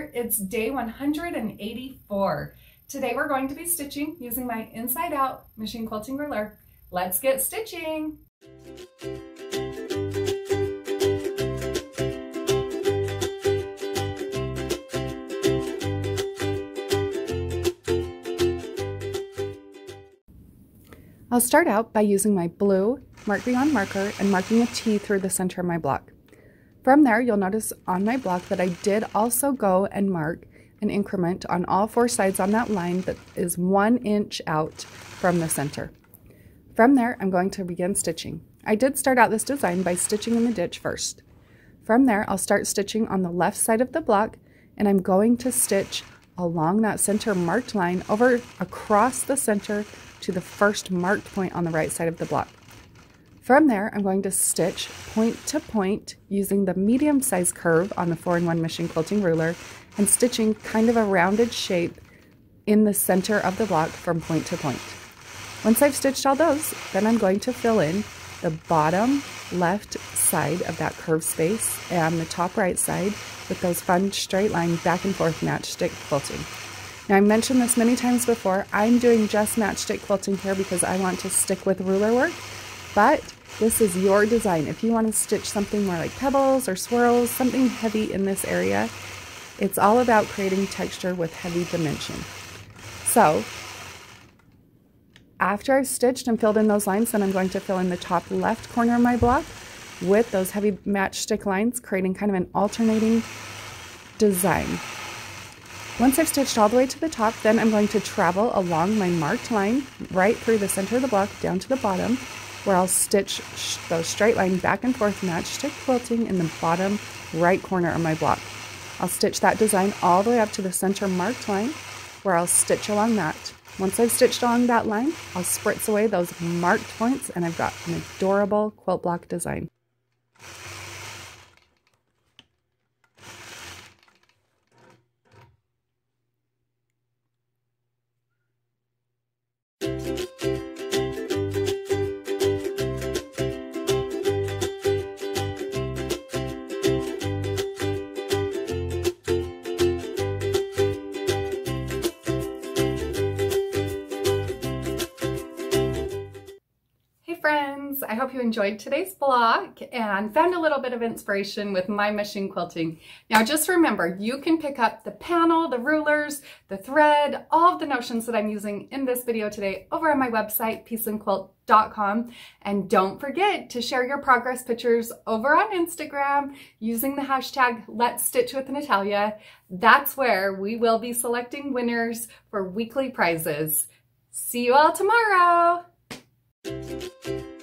It's day 184. Today we're going to be stitching using my Inside Out machine quilting ruler. Let's get stitching. I'll start out by using my blue Mark-B-Gone marker and marking a T through the center of my block. From there, you'll notice on my block that I did also go and mark an increment on all four sides on that line that is one inch out from the center. From there, I'm going to begin stitching. I did start out this design by stitching in the ditch first. From there, I'll start stitching on the left side of the block and I'm going to stitch along that center marked line over across the center to the first marked point on the right side of the block. From there, I'm going to stitch point to point using the medium size curve on the 4-in-1 machine quilting ruler and stitching kind of a rounded shape in the center of the block from point to point. Once I've stitched all those, then I'm going to fill in the bottom left side of that curved space and the top right side with those fun straight line back and forth matchstick quilting. Now I mentioned this many times before, I'm doing just matchstick quilting here because I want to stick with ruler work, but this is your design. If you want to stitch something more like pebbles or swirls, something heavy in this area, it's all about creating texture with heavy dimension. So after I've stitched and filled in those lines, then I'm going to fill in the top left corner of my block with those heavy matchstick lines, creating kind of an alternating design. Once I've stitched all the way to the top, then I'm going to travel along my marked line right through the center of the block down to the bottom where I'll stitch those straight line back and forth matchstick quilting in the bottom right corner of my block. I'll stitch that design all the way up to the center marked line where I'll stitch along that. Once I've stitched along that line, I'll spritz away those marked points and I've got an adorable quilt block design. Friends. I hope you enjoyed today's blog and found a little bit of inspiration with my machine quilting. Now just remember, you can pick up the panel, the rulers, the thread, all of the notions that I'm using in this video today over on my website, pieceandquilt.com. And don't forget to share your progress pictures over on Instagram using the hashtag Let's Stitch with Natalia. That's where we will be selecting winners for weekly prizes. See you all tomorrow! フフフ。